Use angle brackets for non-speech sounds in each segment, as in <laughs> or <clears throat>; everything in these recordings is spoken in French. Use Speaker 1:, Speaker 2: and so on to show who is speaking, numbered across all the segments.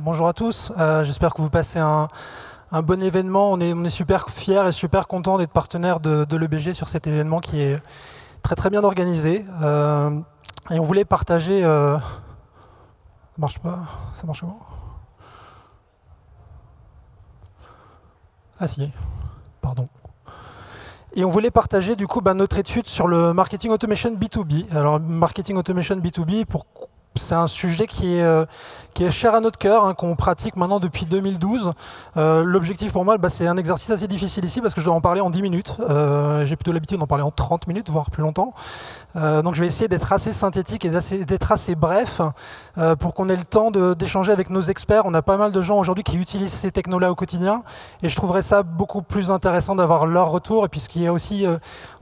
Speaker 1: Bonjour à tous, euh, j'espère que vous passez un, bon événement. On est, super fiers et super contents d'être partenaire de, l'EBG sur cet événement qui est très très bien organisé. Euh, et on voulait partager... Euh, ça marche pas Ça marche comment? Ah si, pardon. Et on voulait partager du coup bah, notre étude sur le marketing automation B2B. Alors marketing automation B2B, pour c'est un sujet qui est, euh, qui est cher à notre cœur, hein, qu'on pratique maintenant depuis 2012. Euh, l'objectif pour moi, bah, c'est un exercice assez difficile ici parce que je dois en parler en 10 minutes. Euh, j'ai plutôt l'habitude d'en parler en 30 minutes, voire plus longtemps. donc je vais essayer d'être assez synthétique et d'être assez bref pour qu'on ait le temps d'échanger avec nos experts. On a pas mal de gens aujourd'hui qui utilisent ces technos-là au quotidien et je trouverais ça beaucoup plus intéressant d'avoir leur retour. Et puis ce qui est aussi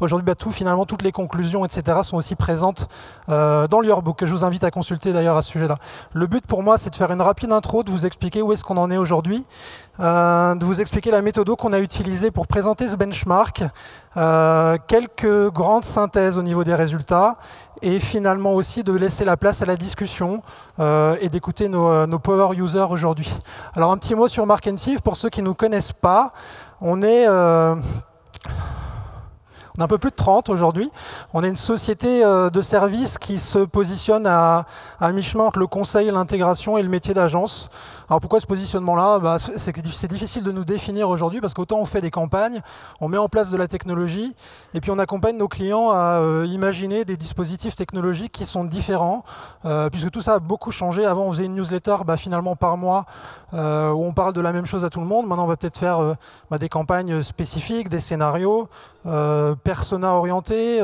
Speaker 1: aujourd'hui, bah, tout finalement, toutes les conclusions, etc., sont aussi présentes dans l'Yearbook que je vous invite à consulter d'ailleurs à ce sujet-là. Le but pour moi, c'est de faire une rapide intro, de vous expliquer où est-ce qu'on en est aujourd'hui, euh, de vous expliquer la méthode qu'on a utilisée pour présenter ce benchmark, euh, quelques grandes synthèses au niveau des résultats, et finalement aussi de laisser la place à la discussion euh, et d'écouter nos, power users aujourd'hui. Alors un petit mot sur Mark pour ceux qui ne nous connaissent pas. On est on un peu plus de 30 aujourd'hui. On est une société euh, de services qui se positionne à, à mi-chemin entre le conseil, l'intégration et le métier d'agence. Alors pourquoi ce positionnement-là? Bah, C'est difficile de nous définir aujourd'hui parce qu'autant on fait des campagnes, on met en place de la technologie et puis on accompagne nos clients à euh, imaginer des dispositifs technologiques qui sont différents euh, puisque tout ça a beaucoup changé. Avant on faisait une newsletter bah, finalement par mois euh, où on parle de la même chose à tout le monde. Maintenant on va peut-être faire bah, des campagnes spécifiques, des scénarios, persona orientés,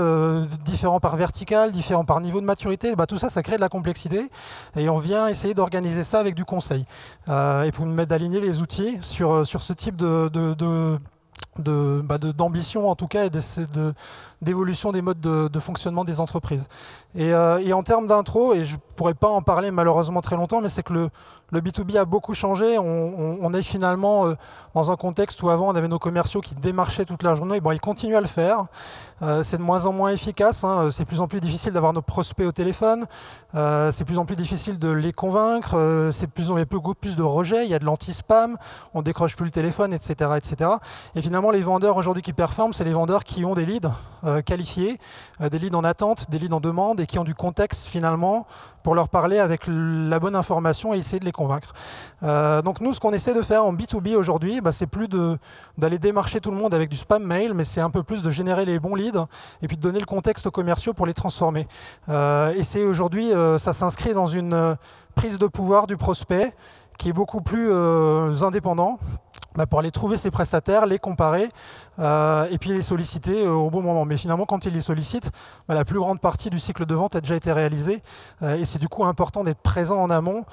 Speaker 1: différents par vertical, différents par niveau de maturité. Bah, tout ça, ça crée de la complexité et on vient essayer d'organiser ça avec du conseil. Euh, et pour nous mettre d'aligner les outils sur, euh, sur ce type de, de, bah, d'ambition en tout cas et d'évolution des modes de, fonctionnement des entreprises. Et, euh, et en termes d'intro, et je ne pourrais pas en parler malheureusement très longtemps, mais c'est que le, le B2B a beaucoup changé. On, est finalement euh, dans un contexte où avant on avait nos commerciaux qui démarchaient toute la journée. Bon, ils continuent à le faire. Euh, c'est de moins en moins efficace. Hein. C'est de plus en plus difficile d'avoir nos prospects au téléphone. C'est de plus en plus difficile de les convaincre. c'est plus en plus, plus de rejets. Il y a de l'anti-spam. On décroche plus le téléphone, etc., etc. Et finalement, les vendeurs aujourd'hui qui performent, c'est les vendeurs qui ont des leads qualifiés, des leads en attente, des leads en demande et qui ont du contexte finalement pour leur parler avec la bonne information et essayer de les convaincre. Euh, donc nous, ce qu'on essaie de faire en B2B aujourd'hui, bah, c'est plus d'aller démarcher tout le monde avec du spam mail, mais c'est un peu plus de générer les bons leads et puis de donner le contexte aux commerciaux pour les transformer. Euh, et c'est aujourd'hui, euh, ça s'inscrit dans une prise de pouvoir du prospect qui est beaucoup plus indépendant bah, pour aller trouver ses prestataires, les comparer euh, et puis les solliciter euh, au bon moment. Mais finalement, quand il les sollicite, bah, la plus grande partie du cycle de vente a déjà été réalisée euh, et c'est du coup important d'être présent en amont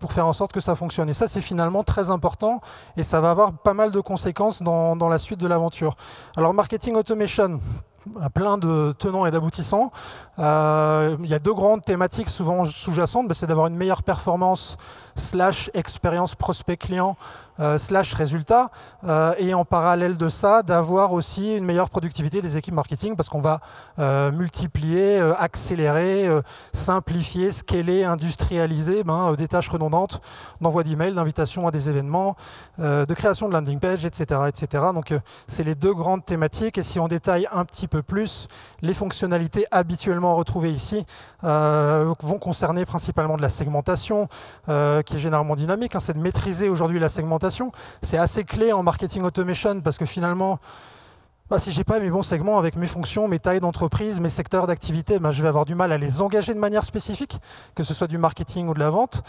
Speaker 1: pour faire en sorte que ça fonctionne. Et ça, c'est finalement très important et ça va avoir pas mal de conséquences dans, dans la suite de l'aventure. Alors, marketing automation, plein de tenants et d'aboutissants. Euh, il y a deux grandes thématiques souvent sous-jacentes, bah, c'est d'avoir une meilleure performance slash expérience prospect client euh, slash résultat euh, et en parallèle de ça d'avoir aussi une meilleure productivité des équipes marketing parce qu'on va multiplier, accélérer, simplifier, scaler, industrialiser ben, des tâches redondantes d'envoi d'email, d'invitation à des événements, de création de landing page, etc. etc. Donc c'est les deux grandes thématiques et si on détaille un petit peu plus les fonctionnalités habituellement retrouvées ici euh, vont concerner principalement de la segmentation, euh, qui est généralement dynamique. Hein. c'est de maîtriser aujourd'hui la segmentation. C'est assez clé en marketing automation parce que finalement, bah, si j'ai pas mes bons segments avec mes fonctions, mes tailles d'entreprise, mes secteurs d'activité, bah, je vais avoir du mal à les engager de manière spécifique, que ce soit du marketing ou de la vente.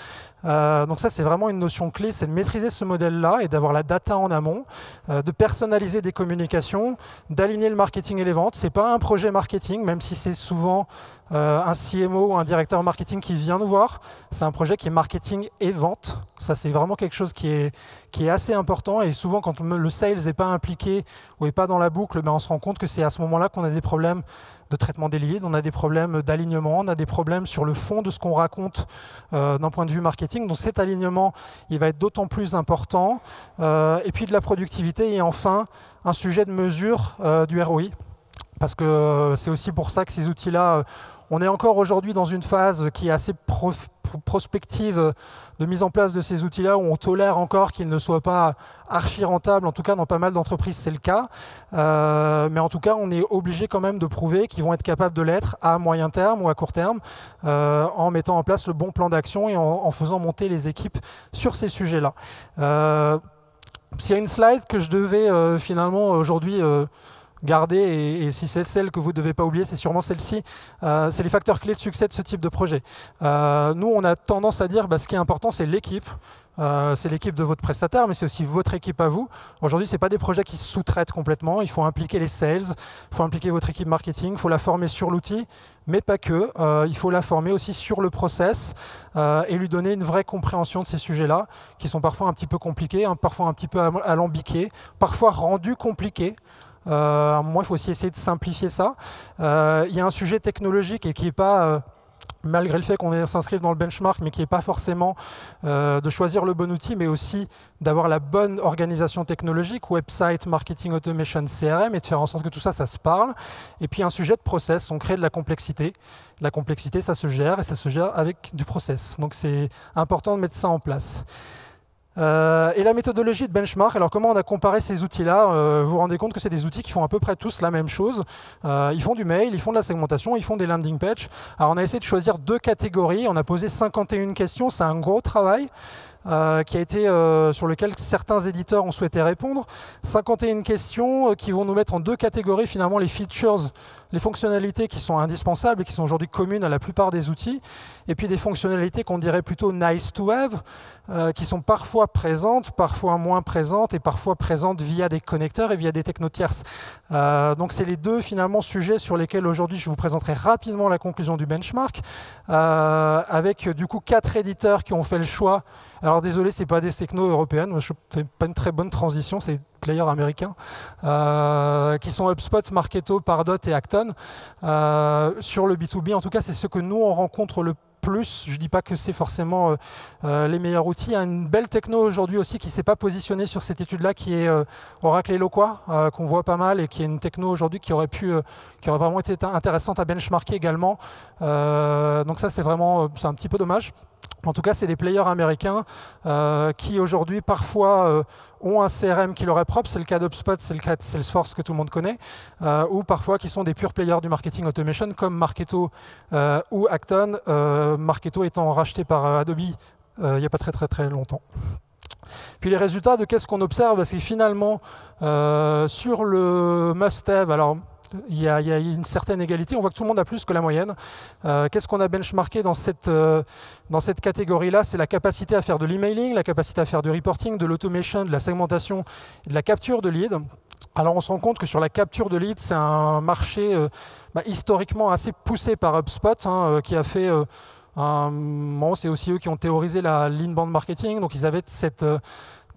Speaker 1: Euh, donc ça, c'est vraiment une notion clé, c'est de maîtriser ce modèle-là et d'avoir la data en amont, euh, de personnaliser des communications, d'aligner le marketing et les ventes. C'est pas un projet marketing, même si c'est souvent euh, un CMO ou un directeur marketing qui vient nous voir. C'est un projet qui est marketing et vente. Ça, c'est vraiment quelque chose qui est, qui est assez important. Et souvent, quand le sales n'est pas impliqué ou n'est pas dans la boucle, ben, on se rend compte que c'est à ce moment-là qu'on a des problèmes de traitement des leads, on a des problèmes d'alignement, on a des problèmes sur le fond de ce qu'on raconte euh, d'un point de vue marketing. Donc cet alignement, il va être d'autant plus important. Euh, et puis de la productivité et enfin un sujet de mesure du ROI. Parce que c'est aussi pour ça que ces outils-là On est encore aujourd'hui dans une phase qui est assez prospective de mise en place de ces outils-là où on tolère encore qu'ils ne soient pas archi rentables. En tout cas, dans pas mal d'entreprises, c'est le cas. Euh, mais en tout cas, on est obligé quand même de prouver qu'ils vont être capables de l'être à moyen terme ou à court terme euh, en mettant en place le bon plan d'action et en, faisant monter les équipes sur ces sujets-là. Euh, s'il y a une slide que je devais finalement aujourd'hui garder, et, si c'est celle que vous ne devez pas oublier, c'est sûrement celle-ci, euh, c'est les facteurs clés de succès de ce type de projet. Euh, nous, on a tendance à dire bah, ce qui est important, c'est l'équipe. Euh, c'est l'équipe de votre prestataire, mais c'est aussi votre équipe à vous. Aujourd'hui, ce pas des projets qui se sous-traitent complètement. Il faut impliquer les sales, il faut impliquer votre équipe marketing, il faut la former sur l'outil, mais pas que. il faut la former aussi sur le process et lui donner une vraie compréhension de ces sujets-là, qui sont parfois un petit peu compliqués, hein, parfois un petit peu alambiqués, parfois rendus compliqués. Euh, moi, il faut aussi essayer de simplifier ça. Euh, il y a un sujet technologique et qui n'est pas euh, malgré le fait qu'on s'inscrive dans le benchmark, mais qui n'est pas forcément de choisir le bon outil, mais aussi d'avoir la bonne organisation technologique, website, marketing automation, CRM, et de faire en sorte que tout ça, ça se parle. Et puis un sujet de process, on crée de la complexité. La complexité, ça se gère, et ça se gère avec du process. Donc c'est important de mettre ça en place. Euh, et la méthodologie de benchmark, alors comment on a comparé ces outils-là? Euh, Vous vous rendez compte que c'est des outils qui font à peu près tous la même chose. Euh, ils font du mail, ils font de la segmentation, ils font des landing pages. Alors on a essayé de choisir deux catégories, on a posé 51 questions, c'est un gros travail. Qui a été, sur lequel certains éditeurs ont souhaité répondre. 51 questions qui vont nous mettre en deux catégories finalement les features, les fonctionnalités qui sont indispensables et qui sont aujourd'hui communes à la plupart des outils, et puis des fonctionnalités qu'on dirait plutôt nice to have, qui sont parfois présentes, parfois moins présentes et parfois présentes via des connecteurs et via des techno tierces. donc c'est les deux finalement sujets sur lesquels aujourd'hui je vous présenterai rapidement la conclusion du benchmark, avec du coup quatre éditeurs qui ont fait le choix alors désolé, c'est pas des techno européennes, je fais pas une très bonne transition, c'est players américains euh, qui sont HubSpot, Marketo, Pardot et Acton. Euh, sur le B2B, en tout cas, c'est ce que nous on rencontre le plus. Je ne dis pas que c'est forcément euh, les meilleurs outils. Il y a une belle techno aujourd'hui aussi qui ne s'est pas positionnée sur cette étude-là, qui est Oracle Eloqua, qu'on voit pas mal et qui est une techno aujourd'hui qui aurait pu, qui aurait vraiment été intéressante à benchmarker également. donc ça, c'est vraiment, c'est un petit peu dommage. En tout cas, c'est des players américains euh, qui aujourd'hui parfois euh, ont un CRM qui leur est propre. C'est le cas d'UpSpot, c'est le cas de Salesforce que tout le monde connaît, euh, ou parfois qui sont des purs players du marketing automation comme Marketo ou Acton. Marketo étant racheté par Adobe il n'y a pas très très longtemps. Puis les résultats de qu'est-ce qu'on observe, c'est finalement sur le must-have. Alors il y, a, une certaine égalité. On voit que tout le monde a plus que la moyenne. Euh, qu'est-ce qu'on a benchmarké dans cette, euh, cette catégorie-là? C'est la capacité à faire de l'emailing, la capacité à faire du reporting, de l'automation, de la segmentation de la capture de leads. Alors on se rend compte que sur la capture de leads, c'est un marché euh, bah, historiquement assez poussé par HubSpot, hein, qui a fait... moment, c'est aussi eux qui ont théorisé la l'inbound marketing. Donc ils avaient cette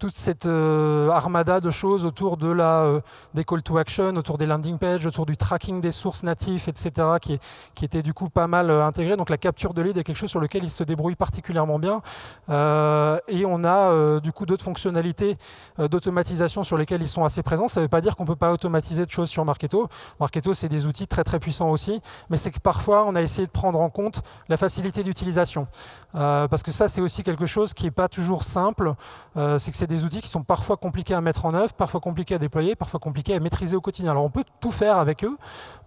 Speaker 1: toute cette euh, armada de choses autour de la, euh, des call to action, autour des landing pages, autour du tracking des sources natifs, etc., qui, qui était du coup pas mal euh, intégré. Donc la capture de lead est quelque chose sur lequel ils se débrouillent particulièrement bien. et on a du coup d'autres fonctionnalités d'automatisation sur lesquelles ils sont assez présents. Ça ne veut pas dire qu'on ne peut pas automatiser de choses sur Marketo. Marketo, c'est des outils très très puissants aussi, mais c'est que parfois on a essayé de prendre en compte la facilité d'utilisation. parce que ça, c'est aussi quelque chose qui n'est pas toujours simple. c'est que c'est des outils qui sont parfois compliqués à mettre en œuvre, parfois compliqués à déployer, parfois compliqués à maîtriser au quotidien. Alors on peut tout faire avec eux.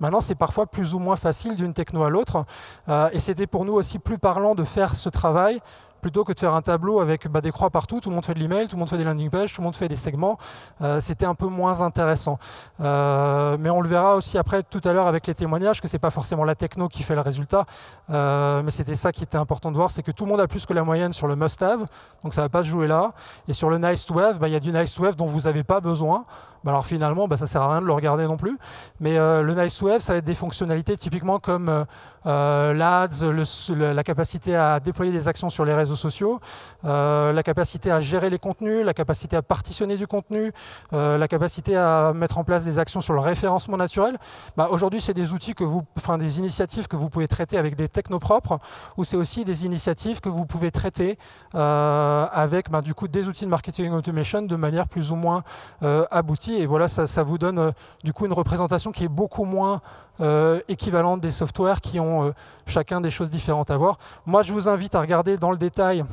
Speaker 1: Maintenant, c'est parfois plus ou moins facile d'une techno à l'autre. Euh, et c'était pour nous aussi plus parlant de faire ce travail plutôt que de faire un tableau avec bah, des croix partout, tout le monde fait de l'email, tout le monde fait des landing pages, tout le monde fait des segments, euh, c'était un peu moins intéressant. Euh, mais on le verra aussi après tout à l'heure avec les témoignages que c'est pas forcément la techno qui fait le résultat, euh, mais c'était ça qui était important de voir, c'est que tout le monde a plus que la moyenne sur le must-have, donc ça va pas se jouer là. Et sur le nice to have, bah, il y a du nice to have dont vous n'avez pas besoin. Bah, alors finalement, bah, ça sert à rien de le regarder non plus. Mais le nice to ça va être des fonctionnalités typiquement comme l'ADS, la capacité à déployer des actions sur les réseaux sociaux, euh, la capacité à gérer les contenus, la capacité à partitionner du contenu, euh, la capacité à mettre en place des actions sur le référencement naturel. Bah, Aujourd'hui, c'est des outils que vous, enfin des initiatives que vous pouvez traiter avec des techno propres, ou c'est aussi des initiatives que vous pouvez traiter euh, avec bah, du coup des outils de marketing automation de manière plus ou moins aboutie Et voilà, ça, vous donne du coup une représentation qui est beaucoup moins équivalente des softwares qui ont chacun des choses différentes à voir. Moi, je vous invite à regarder dans le détail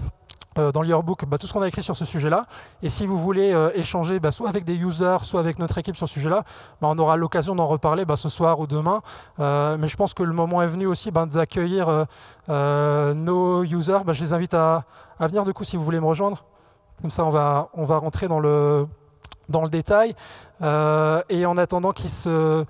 Speaker 1: euh, dans l'yearbook bah, tout ce qu'on a écrit sur ce sujet-là. Et si vous voulez euh, échanger bah, soit avec des users, soit avec notre équipe sur ce sujet-là, bah, on aura l'occasion d'en reparler ce soir ou demain. Euh, mais je pense que le moment est venu aussi d'accueillir nos users. je les invite à, à, venir du coup si vous voulez me rejoindre. Comme ça, on va, on va rentrer dans le, dans le détail. et en attendant qu'ils se,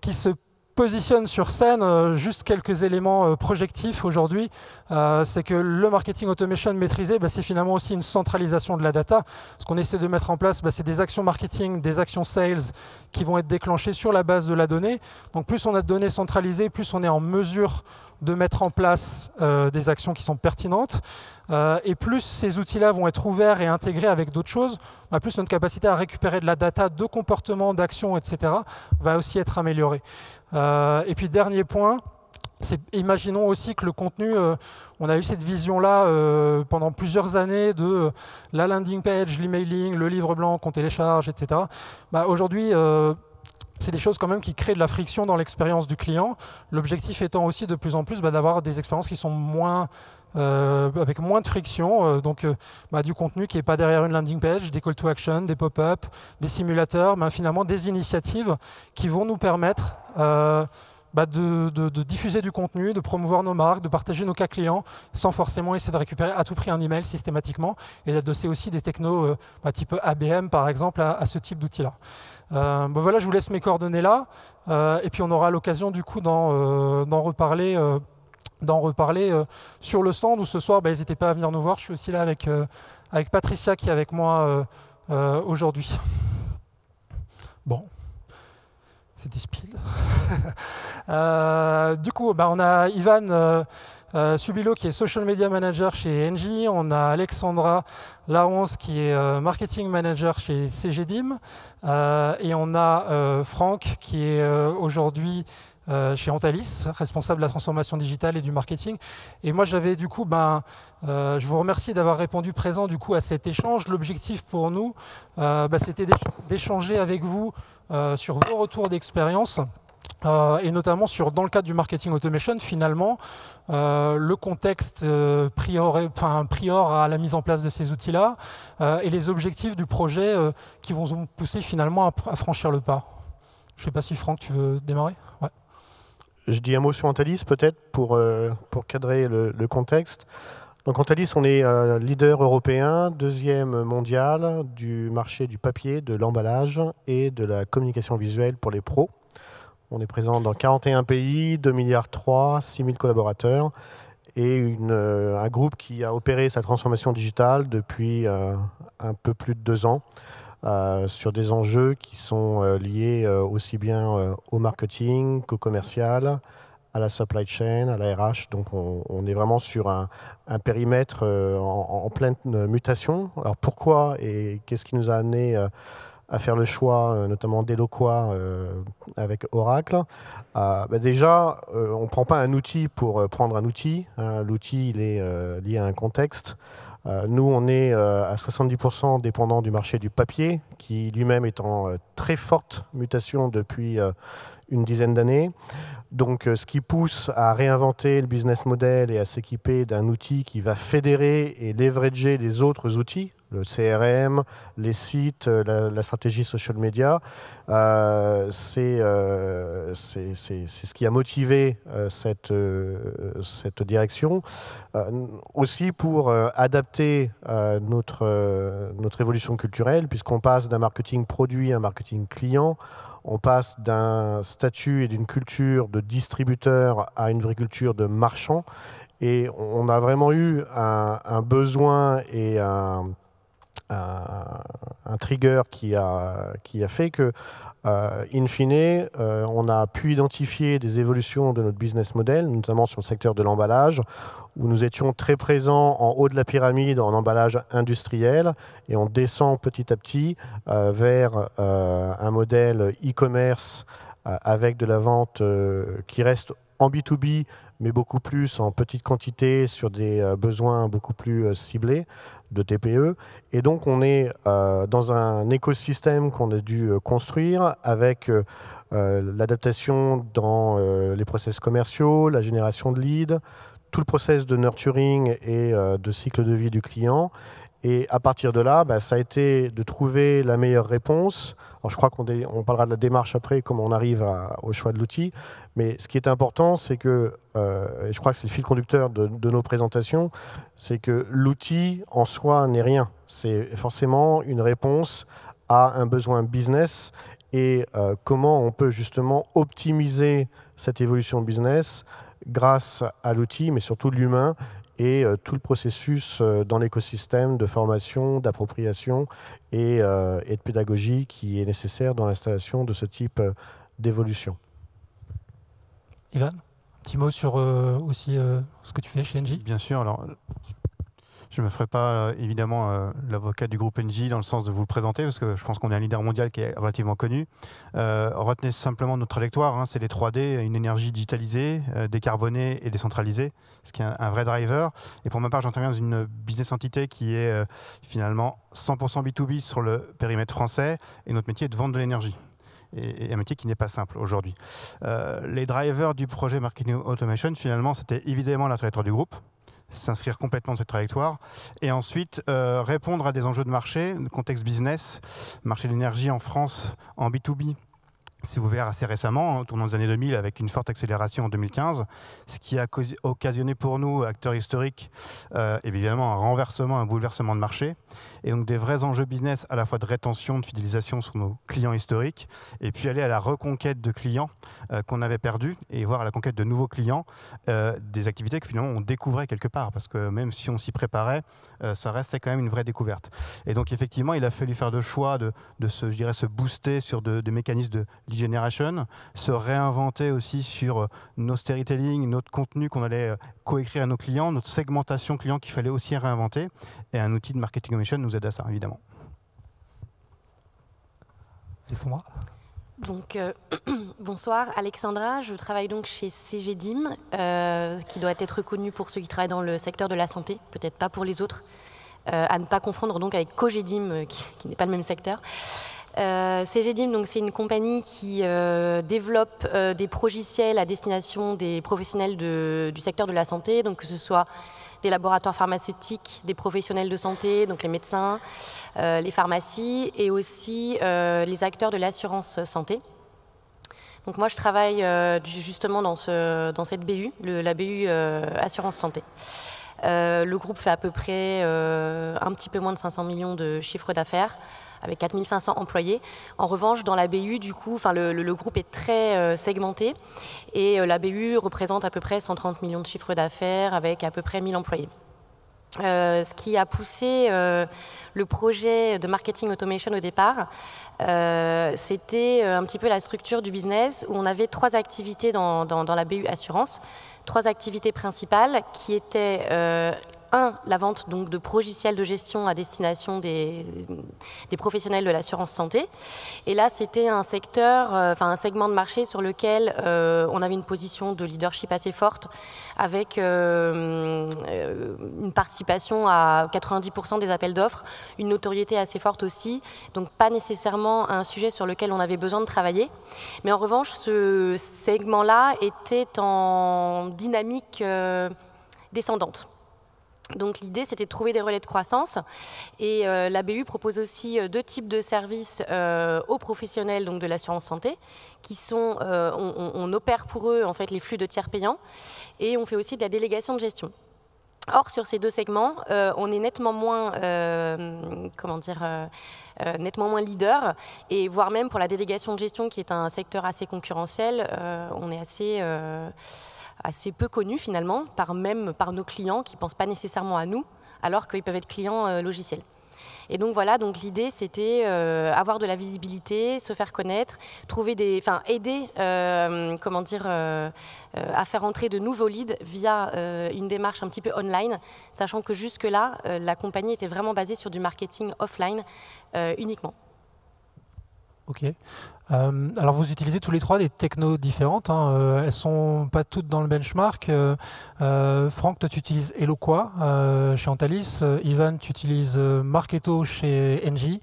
Speaker 1: qu se positionne sur scène euh, juste quelques éléments euh, projectifs aujourd'hui. Euh, c'est que le marketing automation maîtrisé, bah, c'est finalement aussi une centralisation de la data. Ce qu'on essaie de mettre en place, bah, c'est des actions marketing, des actions sales qui vont être déclenchées sur la base de la donnée. Donc plus on a de données centralisées, plus on est en mesure de mettre en place des actions qui sont pertinentes. et plus ces outils-là vont être ouverts et intégrés avec d'autres choses, bah, plus notre capacité à récupérer de la data de comportement, d'action, etc., va aussi être améliorée. Euh, et puis dernier point, imaginons aussi que le contenu, euh, on a eu cette vision-là euh, pendant plusieurs années de la landing page, l'emailing, le livre blanc qu'on télécharge, etc. Aujourd'hui, c'est des choses quand même qui créent de la friction dans l'expérience du client. L'objectif étant aussi de plus en plus bah, d'avoir des expériences qui sont moins avec moins de friction, donc bah, du contenu qui n'est pas derrière une landing page, des call to action, des pop-up, des simulateurs, mais finalement des initiatives qui vont nous permettre euh, bah, de, diffuser du contenu, de promouvoir nos marques, de partager nos cas clients, sans forcément essayer de récupérer à tout prix un email systématiquement, et d'adosser aussi des technos euh, bah, type ABM par exemple à, ce type d'outils-là. Euh, bah, voilà, je vous laisse mes coordonnées là, et puis on aura l'occasion du coup d'en reparler, reparler sur le stand, ou ce soir, n'hésitez pas à venir nous voir, je suis aussi là avec, avec Patricia qui est avec moi aujourd'hui. Bon. C'était speed. <laughs> Euh, du coup, bah, on a Ivan euh, euh, Subilo qui est social media manager chez Engie. On a Alexandra Laronce qui est marketing manager chez CGDIM. et on a Franck qui est aujourd'hui chez Antalis, responsable de la transformation digitale et du marketing. Et moi, j'avais du coup, ben, je vous remercie d'avoir répondu présent du coup à cet échange. L'objectif pour nous, ben, c'était d'échanger avec vous euh, sur vos retours d'expérience. Euh, et notamment sur, dans le cadre du marketing automation, finalement, euh, le contexte prior, enfin, prior à la mise en place de ces outils-là et les objectifs du projet qui vont vous pousser finalement à, franchir le pas. Je ne sais pas si Franck, tu veux démarrer?
Speaker 2: Je dis un mot sur Antalis peut-être pour, pour cadrer le, contexte. Donc Antalis, on est euh, leader européen, deuxième mondial du marché du papier, de l'emballage et de la communication visuelle pour les pros. On est présent dans 41 pays, 2 milliards 3, 6 000 collaborateurs et euh, un groupe qui a opéré sa transformation digitale depuis euh, un peu plus de deux ans sur des enjeux qui sont liés aussi bien au marketing qu'au commercial, à la supply chain, à la RH. Donc on, est vraiment sur un, périmètre euh, en, pleine mutation. Alors pourquoi et qu'est-ce qui nous a amené euh, à faire le choix, euh, notamment d'Eloqua avec Oracle? Bah Déjà, on ne prend pas un outil pour prendre un outil. Hein. L'outil, il est lié à un contexte. Nous, on est à 70% dépendant du marché du papier, qui lui-même est en très forte mutation depuis une dizaine d'années. Donc, euh, ce qui pousse à réinventer le business model et à s'équiper d'un outil qui va fédérer et leverager les autres outils, le CRM, les sites, euh, la, stratégie social media, euh, c'est ce qui a motivé cette, cette direction. aussi pour adapter notre, notre évolution culturelle, puisqu'on passe d'un marketing produit à un marketing client on passe d'un statut et d'une culture de distributeur à une vraie culture de marchand. Et on a vraiment eu un, besoin et un, trigger qui a, qui a fait que, euh, in fine, euh, on a pu identifier des évolutions de notre business model, notamment sur le secteur de l'emballage, où nous étions très présents en haut de la pyramide en emballage industriel et on descend petit à petit euh, vers euh, un modèle e-commerce avec de la vente qui reste en B2B mais beaucoup plus en petite quantité sur des besoins beaucoup plus ciblés de TPE. Et donc on est dans un écosystème qu'on a dû construire avec l'adaptation dans les process commerciaux, la génération de leads, tout le process de nurturing et de cycle de vie du client et à partir de là, bah, ça a été de trouver la meilleure réponse. Alors, je crois qu'on on parlera de la démarche après, comment on arrive au choix de l'outil. Mais ce qui est important, c'est que, euh, et je crois que c'est le fil conducteur de, nos présentations, c'est que l'outil en soi n'est rien. C'est forcément une réponse à un besoin business et euh, comment on peut justement optimiser cette évolution business grâce à l'outil, mais surtout l'humain, et euh, tout le processus dans l'écosystème de formation, d'appropriation et, de pédagogie qui est nécessaire dans l'installation de ce type d'évolution.
Speaker 1: Ivan, un petit mot sur aussi ce que tu fais chez Engie?
Speaker 3: Bien sûr. Alors, je ne me ferai pas euh, évidemment euh, l'avocat du groupe NJ dans le sens de vous le présenter, parce que je pense qu'on est un leader mondial qui est relativement connu. Euh, retenez simplement notre trajectoire, hein, c'est les 3D, une énergie digitalisée, décarbonée et décentralisée, ce qui est un, vrai driver. Et pour ma part, j'interviens dans une business entité qui est finalement 100% B2B sur le périmètre français, et notre métier est de vendre de l'énergie et, un métier qui n'est pas simple aujourd'hui. les drivers du projet Marketing Automation, finalement, c'était évidemment la trajectoire du groupe, s'inscrire complètement dans cette trajectoire. Et ensuite, euh, répondre à des enjeux de marché, contexte business, marché de l'énergie en France, en B2B s'est ouvert assez récemment, en tournant les années 2000, avec une forte accélération en 2015, ce qui a occasionné pour nous, acteurs historiques, euh, évidemment un renversement, un bouleversement de marché, et donc des vrais enjeux business à la fois de rétention, de fidélisation sur nos clients historiques, et puis aller à la reconquête de clients euh, qu'on avait perdus, et voir à la conquête de nouveaux clients, euh, des activités que finalement on découvrait quelque part, parce que même si on s'y préparait, ça restait quand même une vraie découverte. Et donc effectivement, il a fallu faire le choix de se, je dirais, se booster sur des mécanismes de generation, se réinventer aussi sur euh, nos storytelling, notre contenu qu'on allait euh, coécrire à nos clients, notre segmentation client qu'il fallait aussi réinventer. Et un outil de marketing automation nous aide à ça, évidemment.
Speaker 1: Laissons-moi.
Speaker 4: Donc, euh, <clears throat> bonsoir, Alexandra. Je travaille donc chez CGDIM, qui doit être reconnu pour ceux qui travaillent dans le secteur de la santé, peut-être pas pour les autres, à ne pas confondre donc avec COGEDIM, qui n'est pas le même secteur. Euh, CGDIM, donc c'est une compagnie qui euh, développe euh, des progiciels à destination des professionnels du secteur de la santé, donc que ce soit des laboratoires pharmaceutiques, des professionnels de santé, donc les médecins, les pharmacies et aussi les acteurs de l'assurance santé. Donc moi je travaille justement dans cette BU, la BU Assurance Santé. le groupe fait à peu près un petit peu moins de 500 millions de chiffres d'affaires avec 4500 employés. En revanche, dans la BU, du coup, enfin, le, groupe est très euh, segmenté et euh, la BU représente à peu près 130 millions de chiffres d'affaires avec à peu près 1000 employés. Euh, ce qui a poussé le projet de marketing automation au départ, c'était un petit peu la structure du business où on avait trois activités dans, la BU assurance, trois activités principales qui étaient un, la vente donc, de progiciels de gestion à destination des, professionnels de l'assurance santé. Et là, c'était un secteur, euh, enfin un segment de marché sur lequel euh, on avait une position de leadership assez forte, avec euh, une participation à 90% des appels d'offres, une notoriété assez forte aussi, donc pas nécessairement un sujet sur lequel on avait besoin de travailler. Mais en revanche, ce segment-là était en dynamique descendante. Donc l'idée, c'était de trouver des relais de croissance. Et euh, la BU propose aussi euh, deux types de services euh, aux professionnels donc de l'assurance santé, qui sont, on, opère pour eux en fait les flux de tiers payants, et on fait aussi de la délégation de gestion. Or, sur ces deux segments, on est nettement moins, comment dire, nettement moins leader, et voire même pour la délégation de gestion, qui est un secteur assez concurrentiel, on est assez assez peu connus finalement, par même par nos clients qui ne pensent pas nécessairement à nous, alors qu'ils peuvent être clients euh, logiciels. Et donc voilà, donc l'idée c'était euh, avoir de la visibilité, se faire connaître, trouver des, enfin aider, euh, comment dire, à faire entrer de nouveaux leads via une démarche un petit peu online, sachant que jusque là la compagnie était vraiment basée sur du marketing offline uniquement.
Speaker 1: Ok. Euh, alors vous utilisez tous les trois des technos différentes. Hein. Euh, elles sont pas toutes dans le benchmark. Euh, Franck, toi tu utilises Eloqua chez Antalis. Ivan, tu utilises Marketo chez Engie.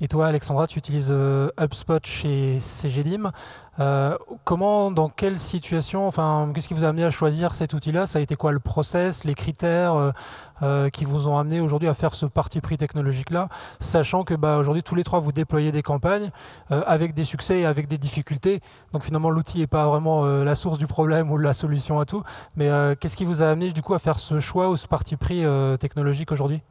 Speaker 1: Et toi, Alexandra, tu utilises HubSpot chez CGDIM. Euh, comment, dans quelle situation, enfin, qu'est-ce qui vous a amené à choisir cet outil-là? Ça a été quoi le process, les critères euh, euh, qui vous ont amené aujourd'hui à faire ce parti pris technologique-là, sachant que bah, aujourd'hui tous les trois vous déployez des campagnes avec des succès et avec des difficultés. Donc finalement, l'outil n'est pas vraiment la source du problème ou la solution à tout. Mais qu'est-ce qui vous a amené du coup à faire ce choix ou ce parti pris technologique aujourd'hui?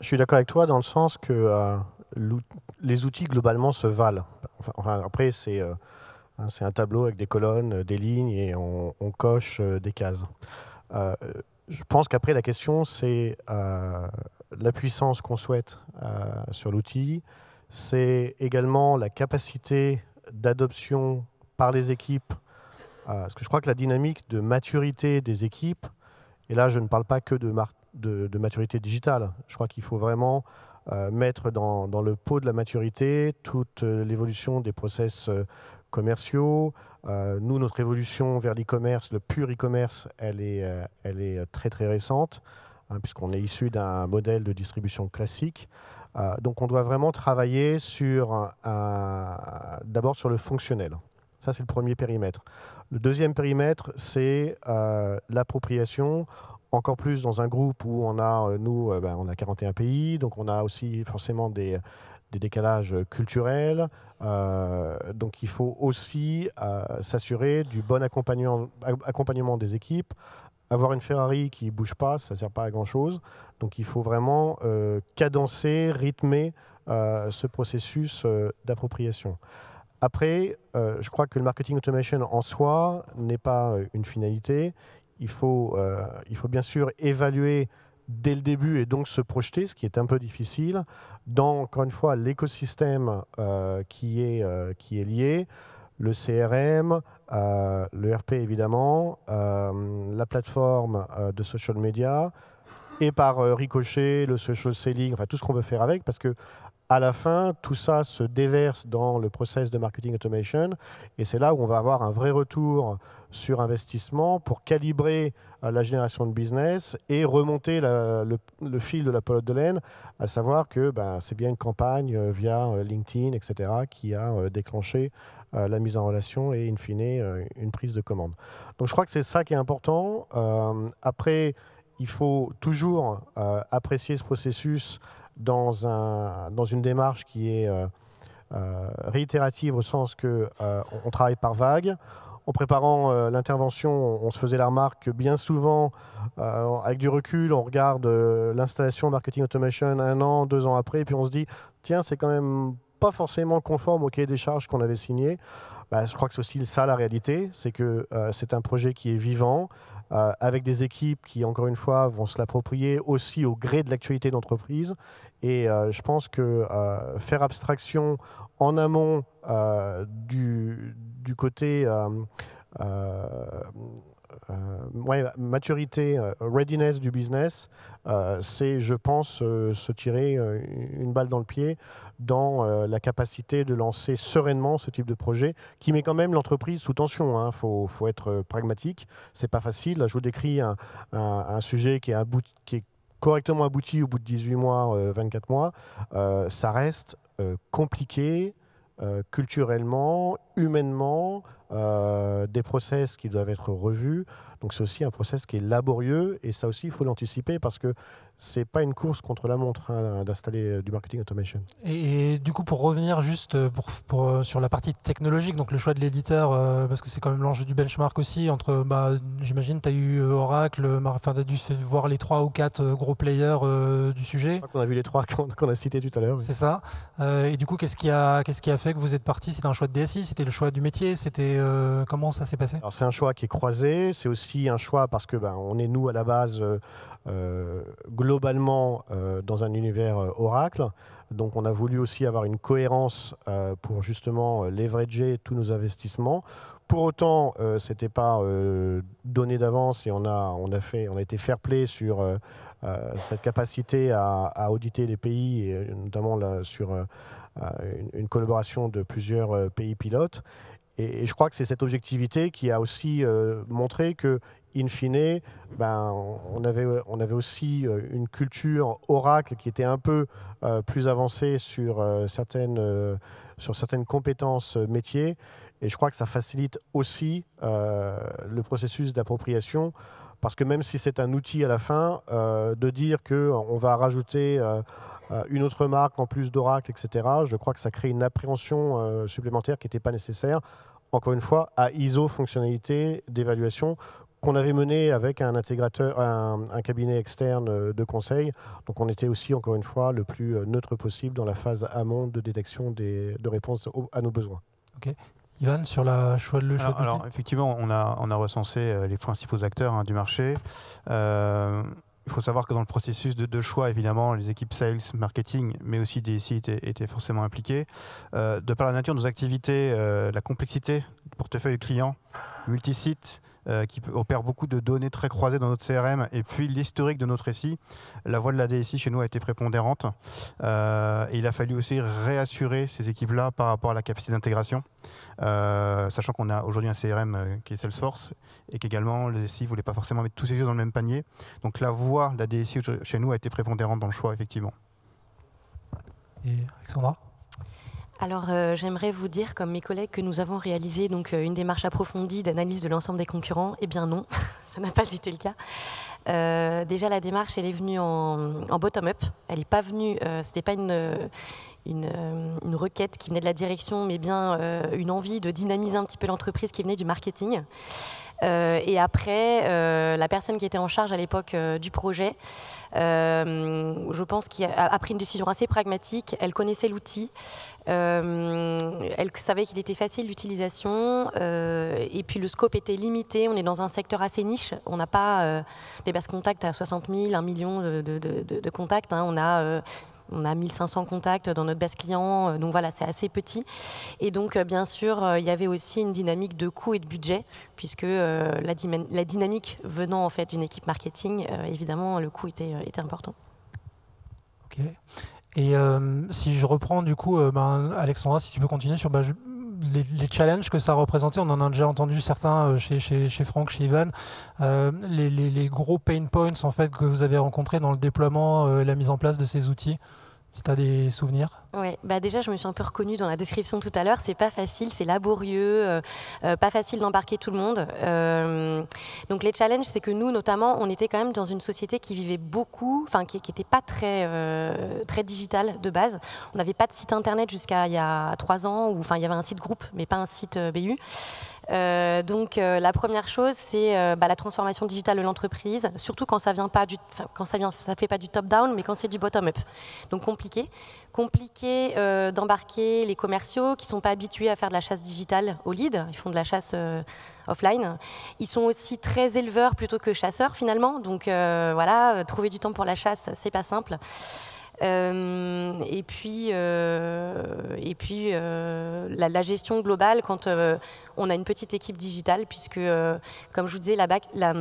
Speaker 2: Je suis d'accord avec toi dans le sens que les outils globalement se valent. Enfin, après, euh, c'est un tableau avec des colonnes, des lignes et on, coche euh, des cases. Euh, je pense qu'après, la question, c'est la puissance qu'on souhaite sur l'outil. C'est également la capacité d'adoption par les équipes. parce que je crois que la dynamique de maturité des équipes, et là, je ne parle pas que de, de maturité digitale, je crois qu'il faut vraiment euh, mettre dans, le pot de la maturité toute euh, l'évolution des process euh, commerciaux. nous, notre évolution vers l'e-commerce, le pur e-commerce, elle est, très très récente, hein, puisqu'on est issu d'un modèle de distribution classique. donc on doit vraiment travailler sur d'abord sur le fonctionnel. Ça, c'est le premier périmètre. Le deuxième périmètre, c'est l'appropriation encore plus dans un groupe où on a, euh, nous, euh, ben, on a 41 pays, donc on a aussi forcément des, décalages culturels. Euh, donc il faut aussi s'assurer du bon accompagnement des équipes. Avoir une Ferrari qui ne bouge pas, ça ne sert pas à grand-chose. Donc il faut vraiment cadencer, rythmer ce processus d'appropriation. Après, je crois que le marketing automation en soi n'est pas une finalité il faut, euh, il faut bien sûr évaluer dès le début et donc se projeter, ce qui est un peu difficile, dans, encore une fois, l'écosystème euh, qui, est, euh, qui est lié, le CRM, le RP évidemment, la plateforme de social media, et par ricochet, le social selling, enfin tout ce qu'on veut faire avec, parce que à la fin, tout ça se déverse dans le process de marketing automation et c'est là où on va avoir un vrai retour sur investissement pour calibrer euh, la génération de business et remonter le, fil de la pelote de laine, à savoir que ben, c'est bien une campagne euh, via euh, LinkedIn, etc., qui a déclenché la mise en relation et, in fine, une prise de commande. Donc je crois que c'est ça qui est important. après, il faut toujours apprécier ce processus dans, un, dans une démarche qui est réitérative au sens euh, on travaille par vague. En préparant l'intervention, on se faisait la remarque que bien souvent, avec du recul, on regarde l'installation marketing automation un an, deux ans après, et puis on se dit, tiens, c'est quand même pas forcément conforme au cahier des charges qu'on avait signé. Bah, je crois que c'est aussi ça la réalité, c'est que c'est un projet qui est vivant, avec des équipes qui, encore une fois, vont se l'approprier aussi au gré de l'actualité d'entreprise et euh, je pense que euh, faire abstraction en amont euh, du, côté maturité, readiness du business, c'est, je pense, se tirer une balle dans le pied dans la capacité de lancer sereinement ce type de projet, qui met quand même l'entreprise sous tension. Il hein. faut, être pragmatique. C'est pas facile. je vous décris un, un, sujet qui est, qui est correctement abouti au bout de 18 mois, 24 euh, mois, euh, ça reste euh, compliqué culturellement, humainement, des process qui doivent être revus. Donc c'est aussi un process qui est laborieux et ça aussi il faut l'anticiper parce que c'est pas une course contre la montre hein, d'installer euh, du marketing automation.
Speaker 1: Et, du coup, pour revenir juste euh, pour, euh, sur la partie technologique, donc le choix de l'éditeur, parce que c'est quand même l'enjeu du benchmark aussi, entre, bah, j'imagine, tu as eu Oracle, enfin, tu as dû voir les trois ou quatre gros players du sujet.
Speaker 2: On a vu les trois <laughs> qu'on a cités tout à l'heure.
Speaker 1: C'est ça. et du coup, qu'est-ce qui, a, qu'est-ce qui a fait que vous êtes parti? C'était un choix de DSI C'était le choix du métier C'était Comment ça s'est passé?
Speaker 2: Alors, c'est un choix qui est croisé. C'est aussi un choix parce que ben, on est, nous, à la base, globalement euh, dans un univers euh, Oracle. Donc on a voulu aussi avoir une cohérence pour justement leverager tous nos investissements pour autant, ce n'était pas donné d'avance et on a, on, a fait, on a été fair play sur cette capacité à, auditer les pays, et notamment sur une, collaboration de plusieurs pays pilotes. Et, je crois que c'est cette objectivité qui a aussi montré que in fine, ben, on, avait, on avait aussi euh, une culture oracle qui était un peu euh, plus avancée sur, euh, certaines, sur certaines compétences métiers. Et je crois que ça facilite aussi le processus d'appropriation. Parce que même si c'est un outil à la fin, de dire qu'on va rajouter une autre marque en plus d'Oracle, etc., je crois que ça crée une appréhension supplémentaire qui n'était pas nécessaire encore une fois, à ISO fonctionnalité d'évaluation qu'on avait mené avec un intégrateur, un, cabinet externe euh, de conseil. Donc on était aussi, encore une fois, le plus euh, neutre possible dans la phase amont de détection des, de réponse à nos besoins.
Speaker 1: Ok. Ivan, sur la choix de le
Speaker 3: choix alors, effectivement, on a, on a recensé euh, les principaux acteurs hein, du marché. il faut savoir que dans le processus de, choix, évidemment, les équipes sales, marketing, mais aussi DSI étaient, étaient forcément impliquées. de par la nature de nos activités, la complexité du portefeuille client, multisite, euh, qui opère beaucoup de données très croisées dans notre CRM, et puis l'historique de notre SI. La voix de la DSI chez nous a été prépondérante. Euh, et il a fallu aussi réassurer ces équipes-là par rapport à la capacité d'intégration, euh, sachant qu'on a aujourd'hui un CRM qui est Salesforce, et qu'également le DSI ne voulait pas forcément mettre tous ses yeux dans le même panier. Donc la voix de la DSI chez nous a été prépondérante dans le choix, effectivement.
Speaker 1: Et Alexandra?
Speaker 4: Alors, euh, j'aimerais vous dire, comme mes collègues, que nous avons réalisé donc euh, une démarche approfondie d'analyse de l'ensemble des concurrents. Eh bien non, <laughs> ça n'a pas été le cas. Euh, déjà, la démarche, elle est venue en, bottom-up. Elle n'est pas venue, pas une, une, requête qui venait de la direction, mais bien une envie de dynamiser un petit peu l'entreprise qui venait du marketing. et après, la personne qui était en charge à l'époque du projet, je pense qu'elle a pris une décision assez pragmatique. Elle connaissait l'outil. Euh, elle savait qu'il était facile d'utilisation euh, et puis le scope était limité. On est dans un secteur assez niche. On n'a pas euh, des bases contacts à 60 000, 1 million de, contacts. Hein. On a on a 1500 contacts dans notre base client, donc voilà, c'est assez petit. Et donc, bien sûr, il y avait aussi une dynamique de coût et de budget, puisque la, la, dynamique venant en fait d'une équipe marketing, évidemment, le coût était, était important.
Speaker 1: Ok. Et euh, si je reprends du coup, euh, ben, Alexandra, si tu peux continuer sur ben, les, challenges que ça représentait, on en a déjà entendu certains euh, chez, chez, Franck, chez Ivan, les, les, gros pain points en fait que vous avez rencontrés dans le déploiement et la mise en place de ces outils. Si tu as des souvenirs?
Speaker 4: Oui, bah déjà, je me suis un peu reconnue dans la description tout à l'heure. C'est pas facile, c'est laborieux, euh, euh, pas facile d'embarquer tout le monde. Euh, donc, les challenges, c'est que nous, notamment, on était quand même dans une société qui vivait beaucoup, enfin, qui n'était pas très, très digitale de base. On n'avait pas de site internet jusqu'à il y a trois ans, où enfin, il y avait un site groupe, mais pas un site BU. Donc la première chose, c'est bah, la transformation digitale de l'entreprise, surtout quand ça vient pas du, quand ça vient, ça fait pas du top down, mais quand c'est du bottom up. Donc compliqué, compliqué d'embarquer les commerciaux qui sont pas habitués à faire de la chasse digitale au lead. Ils font de la chasse offline. Ils sont aussi très éleveurs plutôt que chasseurs finalement. Donc voilà, trouver du temps pour la chasse, c'est pas simple. Euh, et puis, euh, et puis euh, la, gestion globale quand on a une petite équipe digitale, puisque, comme je vous disais, la, la,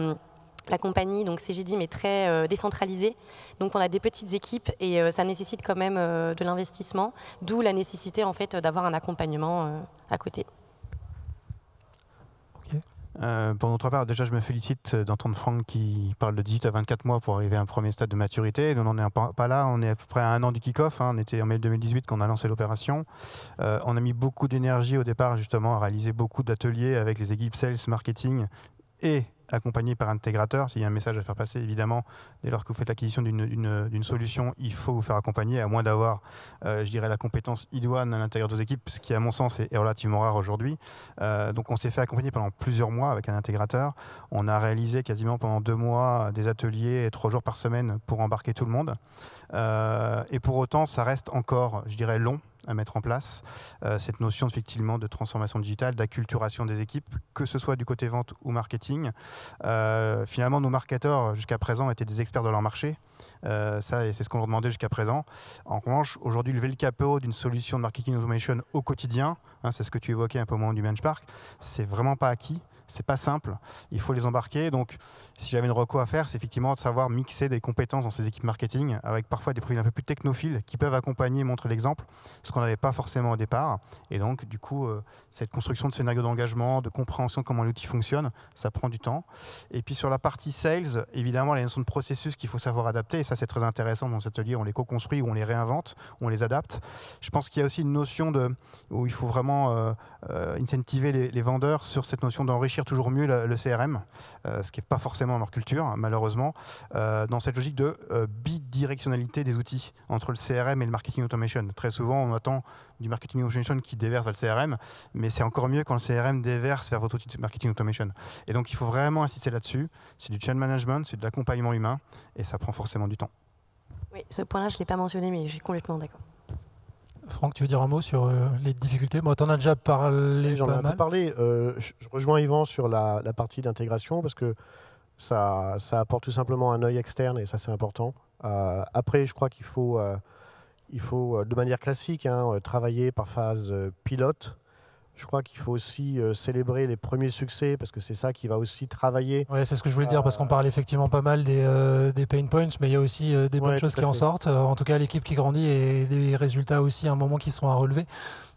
Speaker 4: la compagnie, donc CGDIM, est très décentralisée. Donc on a des petites équipes et ça nécessite quand même de l'investissement, d'où la nécessité en fait d'avoir un accompagnement à côté.
Speaker 3: Euh, pour notre part, déjà, je me félicite d'entendre Franck qui parle de 18 à 24 mois pour arriver à un premier stade de maturité. Nous, n'en est pas, là, on est à peu près à un an du kick-off. Hein. On était en mai 2018 quand on a lancé l'opération. Euh, on a mis beaucoup d'énergie au départ, justement, à réaliser beaucoup d'ateliers avec les équipes sales, marketing et accompagné par un intégrateur. S'il y a un message à faire passer, évidemment, dès lors que vous faites l'acquisition d'une solution, il faut vous faire accompagner, à moins d'avoir, euh, je dirais, la compétence idoine à l'intérieur de vos équipes, ce qui, à mon sens, est, relativement rare aujourd'hui. Euh, donc, on s'est fait accompagner pendant plusieurs mois avec un intégrateur. On a réalisé quasiment pendant deux mois des ateliers et trois jours par semaine pour embarquer tout le monde. Euh, et pour autant, ça reste encore, je dirais, long à mettre en place. cette notion effectivement de transformation digitale, d'acculturation des équipes, que ce soit du côté vente ou marketing. finalement, nos marketeurs jusqu'à présent étaient des experts de leur marché. ça, c'est ce qu'on leur demandait jusqu'à présent. En revanche, aujourd'hui, lever le capot d'une solution de marketing automation au quotidien, hein, c'est ce que tu évoquais un peu au moment du benchmark, c'est vraiment pas acquis c'est pas simple. Il faut les embarquer. Donc, si j'avais une reco à faire, c'est effectivement de savoir mixer des compétences dans ces équipes marketing avec parfois des profils un peu plus technophiles qui peuvent accompagner, montrer l'exemple, ce qu'on n'avait pas forcément au départ. Et donc, du coup, euh, cette construction de scénario d'engagement, de compréhension de comment l'outil fonctionne, ça prend du temps. Et puis sur la partie sales, évidemment, il y a une notion de processus qu'il faut savoir adapter. Et ça, c'est très intéressant dans cet atelier. On les co-construit ou on les réinvente, on les adapte. Je pense qu'il y a aussi une notion de où il faut vraiment euh, euh, incentiver les, les vendeurs sur cette notion d'enrichir toujours mieux le, CRM, euh, ce qui n'est pas forcément leur culture, malheureusement, euh, dans cette logique de euh, bidirectionnalité des outils entre le CRM et le marketing automation. Très souvent, on attend du marketing automation qui déverse vers le CRM, mais c'est encore mieux quand le CRM déverse vers votre outil de marketing automation. Et donc, il faut vraiment insister là-dessus. C'est du chain management, c'est de l'accompagnement humain, et ça prend forcément du temps.
Speaker 4: Oui, ce point-là, je ne l'ai pas mentionné, mais je suis complètement d'accord.
Speaker 1: Franck, tu veux dire un mot sur euh, les difficultés? Moi, tu en as déjà parlé.
Speaker 2: J'en ai un peu parlé. Euh, je, rejoins Yvan sur la, partie d'intégration parce que ça, ça, apporte tout simplement un œil externe et ça, c'est important. Euh, après, je crois qu'il faut, il faut, de manière classique, hein, travailler par phase pilote je crois qu'il faut aussi euh, célébrer les premiers succès parce que c'est ça qui va aussi travailler.
Speaker 1: Oui, c'est ce que je voulais dire parce qu'on parle effectivement pas mal des, euh, des, pain points, mais il y a aussi euh, des bonnes choses qui en sortent. en tout cas, l'équipe qui grandit et des résultats aussi à un moment qui sont à relever.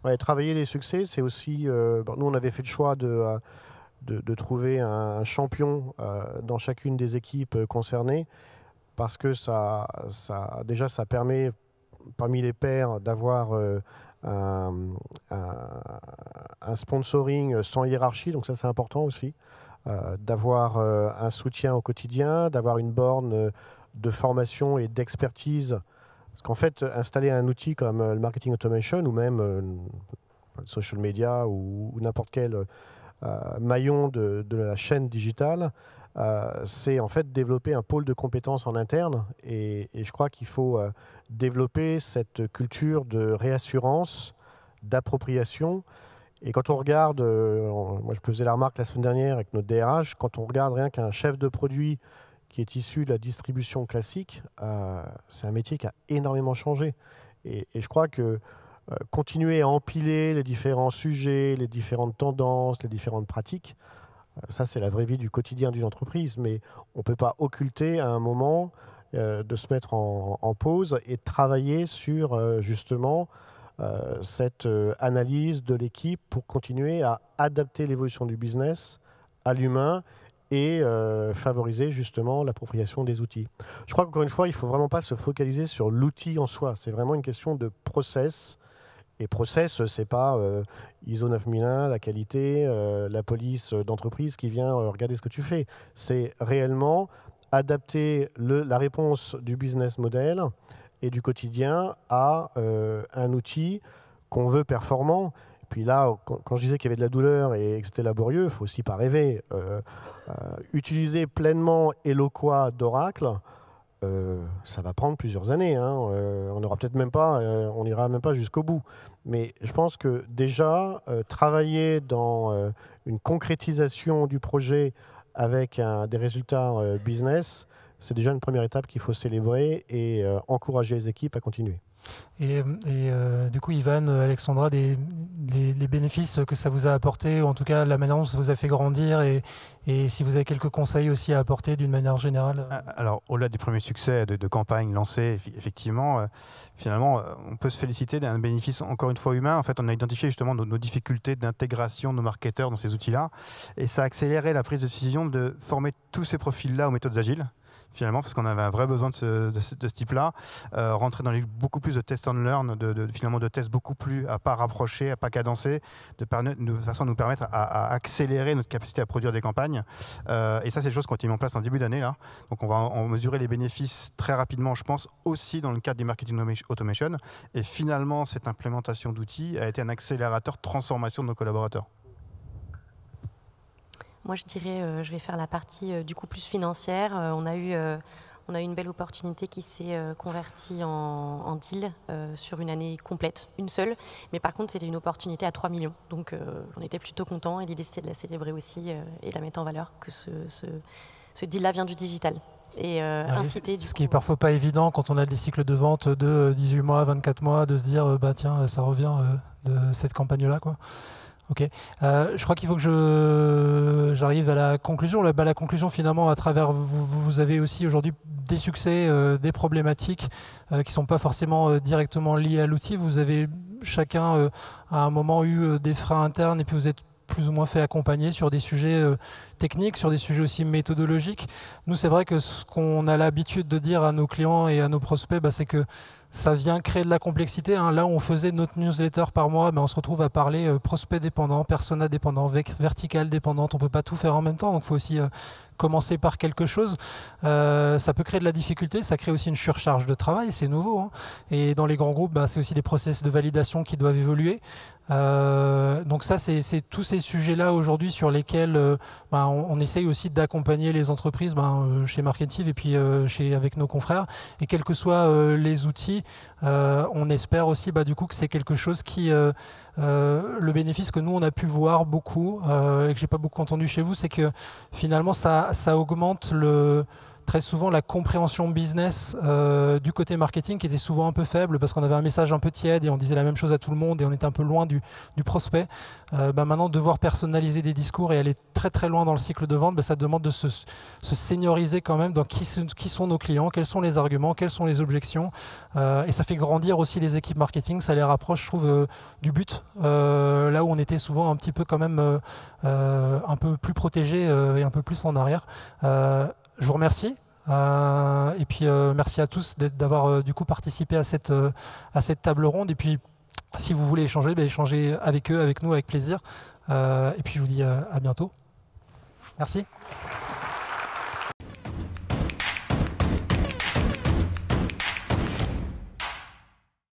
Speaker 2: Ouais, travailler les succès, c'est aussi. nous, on avait fait le choix de, de, de trouver un champion dans chacune des équipes concernées parce que ça, ça, déjà, ça permet parmi les pairs d'avoir un, sponsoring sans hiérarchie, donc ça c'est important aussi, euh, d'avoir euh, un soutien au quotidien, d'avoir une borne euh, de formation et d'expertise. Parce qu'en fait, installer un outil comme le marketing automation ou même le social media ou, n'importe quel maillon de, la chaîne digitale, c'est en fait développer un pôle de compétences en interne. Et je crois qu'il faut développer cette culture de réassurance, d'appropriation. Et quand on regarde, euh, moi je faisais la remarque la semaine dernière avec notre DRH, quand on regarde rien qu'un chef de produit qui est issu de la distribution classique, euh, c'est un métier qui a énormément changé. Et, je crois que euh, continuer à empiler les différents sujets, les différentes tendances, les différentes pratiques, ça c'est la vraie vie du quotidien d'une entreprise. Mais on ne peut pas occulter à un moment de se mettre en, pause et travailler sur euh, justement euh, cette analyse de l'équipe pour continuer à adapter l'évolution du business à l'humain et favoriser justement l'appropriation des outils. Je crois qu'encore une fois, il ne faut vraiment pas se focaliser sur l'outil en soi. C'est vraiment une question de process. Et process, c'est pas ISO 9001, la qualité, la police d'entreprise qui vient regarder ce que tu fais. C'est réellement adapter la réponse du business model et du quotidien à euh, un outil qu'on veut performant. Et puis là, quand, je disais qu'il y avait de la douleur et que c'était laborieux, il faut aussi pas rêver. Euh, euh, utiliser pleinement Eloqua d'Oracle, ça va prendre plusieurs années. Hein. on n'aura peut-être même pas, on n'ira même pas jusqu'au bout. Mais je pense que déjà, travailler dans une concrétisation du projet avec des résultats euh, business, c'est déjà une première étape qu'il faut célébrer et euh, encourager les équipes à continuer.
Speaker 1: Et, euh, du coup, Ivan, Alexandra, des, les, bénéfices que ça vous a apporté, ou en tout cas la manière dont ça vous a fait grandir, et, si vous avez quelques conseils aussi à apporter d'une manière générale
Speaker 3: ah, Alors, au-delà des premiers succès de, campagne lancée, effectivement, euh, finalement, euh, on peut se féliciter d'un bénéfice encore une fois humain. En fait, on a identifié justement nos, nos difficultés d'intégration de nos marketeurs dans ces outils-là, et ça a accéléré la prise de décision de former tous ces profils-là aux méthodes agiles finalement, parce qu'on avait un vrai besoin de ce, type-là. Euh, rentrer dans les, beaucoup plus de test and learn, de, finalement de tests beaucoup plus à pas rapprocher, à pas cadencer, de, de façon à nous permettre à, accélérer notre capacité à produire des campagnes. Euh, et ça, c'est des choses qui ont été mises en place en début d'année. là. Donc on va en, mesurer les bénéfices très rapidement, je pense, aussi dans le cadre du marketing automation. Et finalement, cette implémentation d'outils a été un accélérateur de transformation de nos collaborateurs.
Speaker 4: Moi, je dirais, euh, je vais faire la partie euh, du coup plus financière. Euh, on a eu on a eu une belle opportunité qui s'est convertie en, deal sur une année complète, une seule. Mais par contre, c'était une opportunité à 3 millions. Donc on était plutôt contents et l'idée c'était de la célébrer aussi et de la mettre en valeur, que ce, ce deal-là vient du digital et inciter.
Speaker 1: ce qui est parfois pas évident quand on a des cycles de vente de 18 mois, 24 mois, de se dire bah tiens ça revient de cette campagne-là quoi. Ok, je crois qu'il faut que je j'arrive à la conclusion. La, bah, la conclusion finalement à travers vous, vous avez aussi aujourd'hui des succès, des problématiques qui sont pas forcément directement liées à l'outil. Vous avez chacun à un moment eu des freins internes et puis vous êtes plus ou moins fait accompagner sur des sujets euh, techniques, sur des sujets aussi méthodologiques. Nous, c'est vrai que ce qu'on a l'habitude de dire à nos clients et à nos prospects, bah, c'est que ça vient créer de la complexité. Hein. Là, on faisait notre newsletter par mois, mais on se retrouve à parler euh, prospect dépendant, persona dépendant, vertical dépendante. On peut pas tout faire en même temps, donc faut aussi euh, commencer par quelque chose. Euh, ça peut créer de la difficulté, ça crée aussi une surcharge de travail, c'est nouveau. Hein. Et dans les grands groupes, bah, c'est aussi des process de validation qui doivent évoluer. donc ça, c'est tous ces sujets-là aujourd'hui sur lesquels bah, on, essaye aussi d'accompagner les entreprises bah, chez Marketive et puis chez, avec nos confrères. Et quels que soient les outils, euh, on espère aussi du coup que c'est quelque chose qui, euh, euh, le bénéfice que nous on a pu voir beaucoup et que j'ai pas beaucoup entendu chez vous, c'est que finalement ça augmente le très souvent la compréhension business euh, du côté marketing qui était souvent un peu faible parce qu'on avait un message un peu tiède et on disait la même chose à tout le monde et on était un peu loin du, prospect. Euh, bah, maintenant, devoir personnaliser des discours et aller très très loin dans le cycle de vente, bah, ça demande de se, se, senioriser quand même dans qui, sont nos clients, quels sont les arguments, quelles sont les objections. Euh, et ça fait grandir aussi les équipes marketing, ça les rapproche, je trouve, du but. là où on était souvent un petit peu quand même un peu plus protégé et un peu plus en arrière. Je vous remercie. Euh, et puis euh, merci à tous d'avoir euh, du coup participé à cette, à cette table ronde. Et puis si vous voulez échanger, ben, échangez avec eux, avec nous, avec plaisir. et puis je vous dis à bientôt. Merci.